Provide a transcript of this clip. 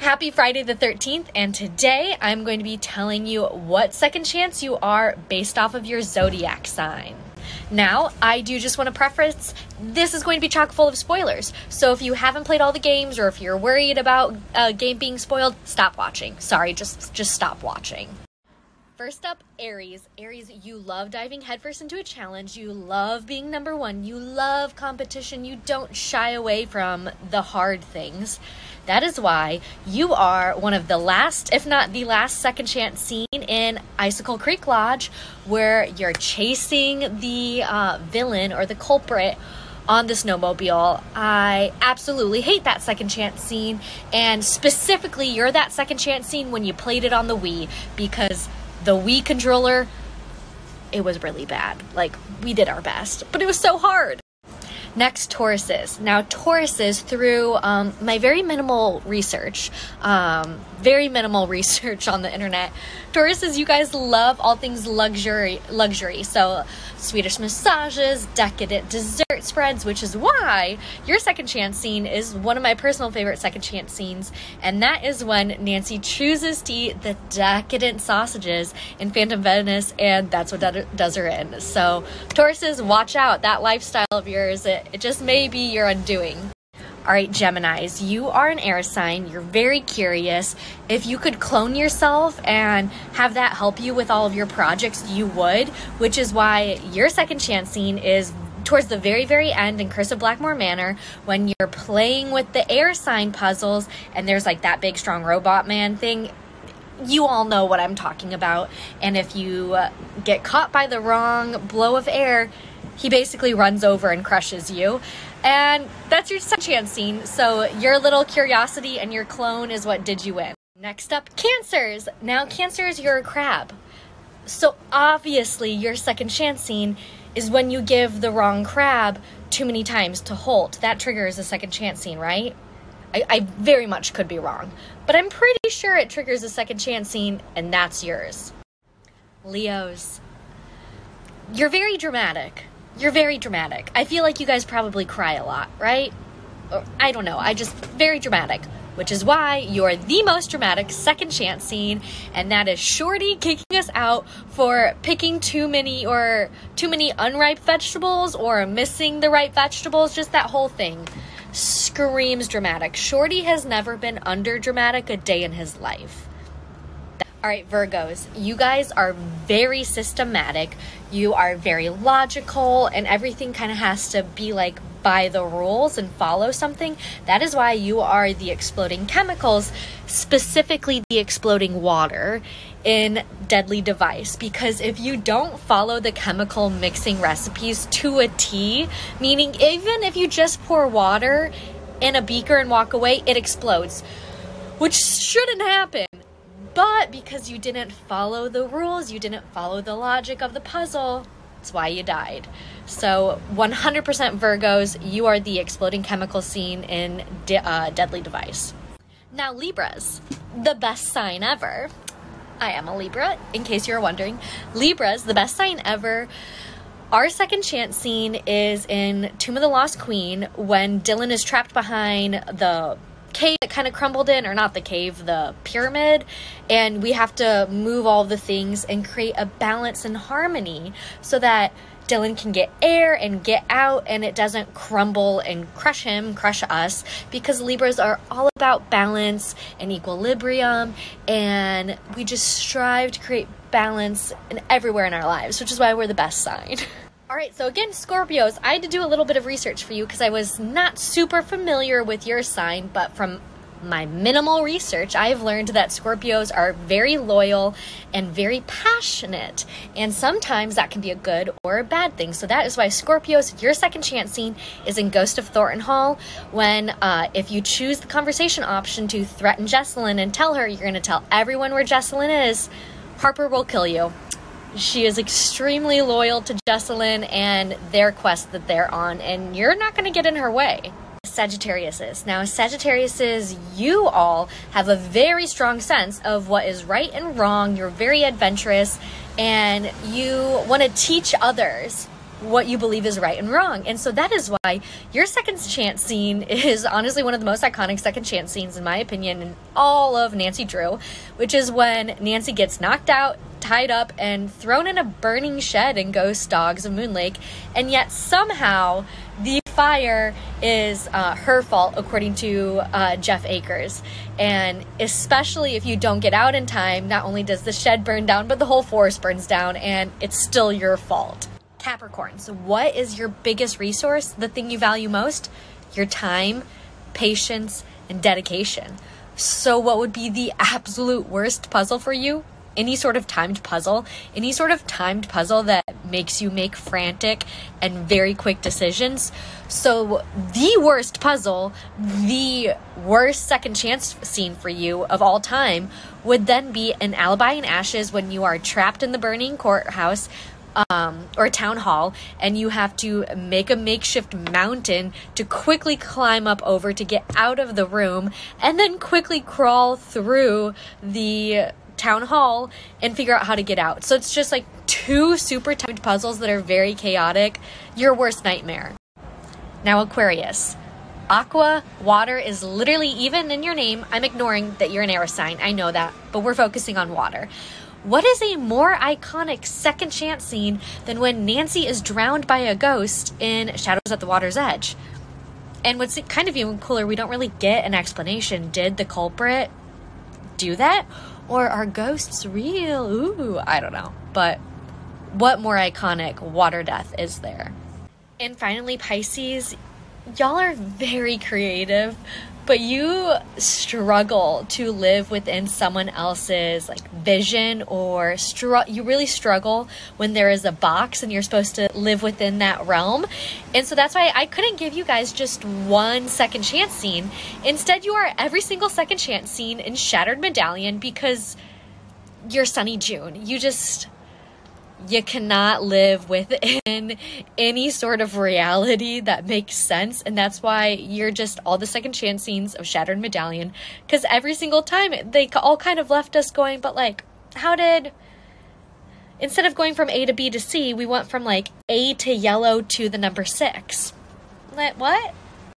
Happy Friday the 13th, and today I'm going to be telling you what second chance you are based off of your zodiac sign. Now, I do just want to preface this is going to be chock full of spoilers. So if you haven't played all the games or if you're worried about a game being spoiled, stop watching. Sorry, just just stop watching. First up, Aries. Aries, you love diving headfirst into a challenge. You love being number one. You love competition. You don't shy away from the hard things. That is why you are one of the last, if not the last, second chance scene in Icicle Creek Lodge, where you're chasing the uh, villain or the culprit on the snowmobile. I absolutely hate that second chance scene. And specifically, you're that second chance scene when you played it on the Wii because the Wii controller, it was really bad. Like, we did our best, but it was so hard. Next, Tauruses. Now, Tauruses, through um, my very minimal research, um, very minimal research on the internet, Tauruses, you guys love all things luxury. Luxury. So, Swedish massages, decadent dessert spreads, which is why your second chance scene is one of my personal favorite second chance scenes, and that is when Nancy chooses to eat the decadent sausages in Phantom Venice, and that's what does her in. So, Tauruses, watch out. That lifestyle of yours, it, it just may be your undoing. All right, Geminis, you are an air sign. You're very curious. If you could clone yourself and have that help you with all of your projects, you would, which is why your second chance scene is towards the very, very end in Curse of Blackmoor Manor when you're playing with the air sign puzzles and there's like that big, strong robot man thing. You all know what I'm talking about. And if you uh, get caught by the wrong blow of air, he basically runs over and crushes you. And that's your second chance scene. So your little curiosity and your clone is what did you win. Next up, cancers. Now, cancers, you're a crab. So obviously, your second chance scene is when you give the wrong crab too many times to Holt. That triggers a second chance scene, right? I, I very much could be wrong, but I'm pretty sure it triggers a second chance scene, and that's yours. Leos. You're very dramatic. You're very dramatic. I feel like you guys probably cry a lot, right? Or, I don't know. I just very dramatic, which is why you're the most dramatic second chance scene, and that is Shorty kicking us out for picking too many or too many unripe vegetables or missing the right vegetables. Just that whole thing screams dramatic. Shorty has never been under dramatic a day in his life. All right, Virgos, you guys are very systematic. You are very logical, and everything kind of has to be like by the rules and follow something. That is why you are the exploding chemicals, specifically the exploding water in Deadly Device. Because if you don't follow the chemical mixing recipes to a T, meaning even if you just pour water in a beaker and walk away, it explodes, which shouldn't happen. But because you didn't follow the rules, you didn't follow the logic of the puzzle, that's why you died. So 100% Virgos, you are the exploding chemical scene in De- uh, Deadly Device. Now, Libras, the best sign ever. I am a Libra, in case you're wondering. Libras, the best sign ever. Our second chance scene is in Tomb of the Lost Queen when Dylan is trapped behind the kind of crumbled in, or not the cave, the pyramid, and we have to move all the things and create a balance and harmony so that Dylan can get air and get out and it doesn't crumble and crush him, crush us, because Libras are all about balance and equilibrium, and we just strive to create balance in everywhere in our lives, which is why we're the best sign. All right, so again, Scorpios, I had to do a little bit of research for you because I was not super familiar with your sign, but from my minimal research, I've learned that Scorpios are very loyal and very passionate. And sometimes that can be a good or a bad thing. So that is why Scorpios, your second chance scene is in Ghost of Thornton Hall. When, uh, if you choose the conversation option to threaten Jessalyn and tell her you're going to tell everyone where Jessalyn is, Harper will kill you. She is extremely loyal to Jessalyn and their quest that they're on, and you're not going to get in her way. Sagittarius is. Now, Sagittariuses, you all have a very strong sense of what is right and wrong. You're very adventurous and you want to teach others what you believe is right and wrong. And so that is why your second chance scene is honestly one of the most iconic second chance scenes, in my opinion, in all of Nancy Drew, which is when Nancy gets knocked out, tied up, and thrown in a burning shed in Ghost Dogs of Moon Lake. And yet somehow the fire is uh, her fault, according to uh, Jeff Akers. And especially if you don't get out in time, not only does the shed burn down, but the whole forest burns down, and it's still your fault. Capricorns, what is your biggest resource, the thing you value most? Your time, patience, and dedication. So, what would be the absolute worst puzzle for you? Any sort of timed puzzle, any sort of timed puzzle that makes you make frantic and very quick decisions. So, the worst puzzle, the worst second chance scene for you of all time would then be an alibi in ashes when you are trapped in the burning courthouse um, or town hall, and you have to make a makeshift mountain to quickly climb up over to get out of the room, and then quickly crawl through the town hall and figure out how to get out. So it's just like two super timed puzzles that are very chaotic. Your worst nightmare. Now, Aquarius. Aqua, water is literally even in your name. I'm ignoring that you're an air sign. I know that, but we're focusing on water. What is a more iconic second chance scene than when Nancy is drowned by a ghost in Shadows at the Water's Edge? And what's kind of even cooler, we don't really get an explanation. Did the culprit do that? Or are ghosts real? Ooh, I don't know. But what more iconic water death is there? And finally, Pisces, y'all are very creative but you struggle to live within someone else's like vision or str- you really struggle when there is a box and you're supposed to live within that realm. And so that's why i couldn't give you guys just one second chance scene. Instead you are every single second chance scene in shattered medallion because you're Sonny Joon. You just you cannot live within any sort of reality that makes sense. And that's why you're just all the second chance scenes of Shattered Medallion. Because every single time they all kind of left us going, but like, how did. Instead of going from A to B to C, we went from like A to yellow to the number six. Like, What?